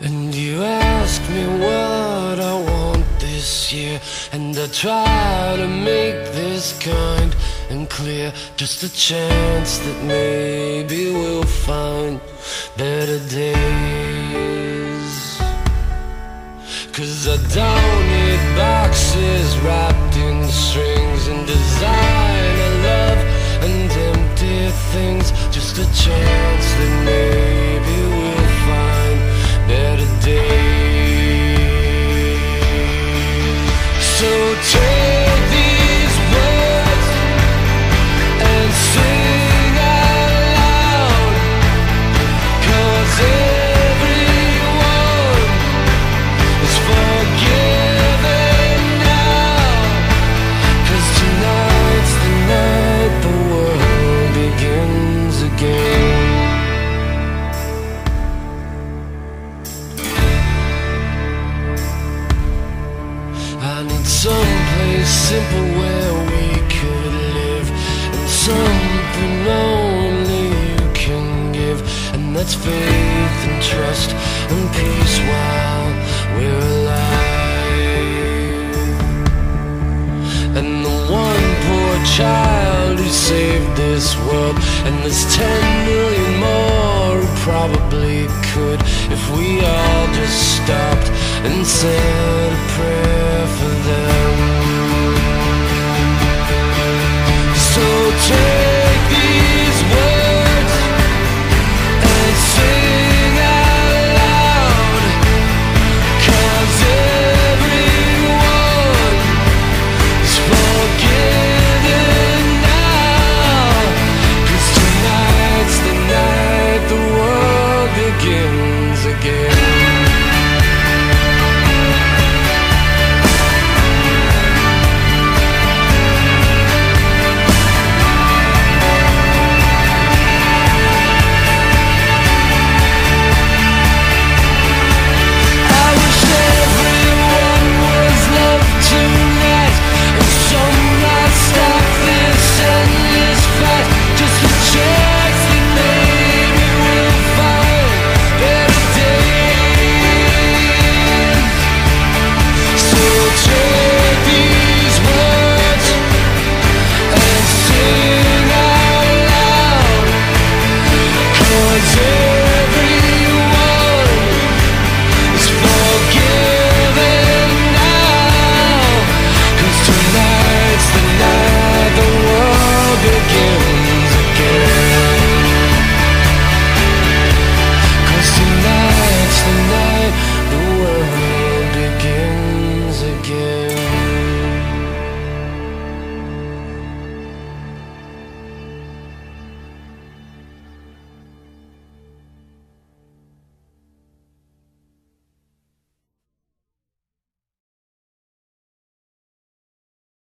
And you ask me what I want this year And I try to make this kind and clear Just a chance that maybe we'll find better days. Cause I don't need boxes wrapped in strings And design someplace simple where we could live. And something only you can give. And that's faith and trust and peace while we're alive. And the one poor child who saved this world. And there's ten million more who probably could If we all just stopped and said a prayer